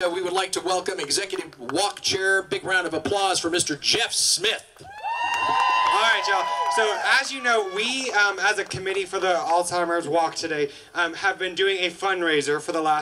Uh, We would like to welcome Executive Walk Chair. Big round of applause for Mr. Jeff Smith. All right, y'all. So as you know, we, um, as a committee for the Alzheimer's Walk today, um, have been doing a fundraiser for the last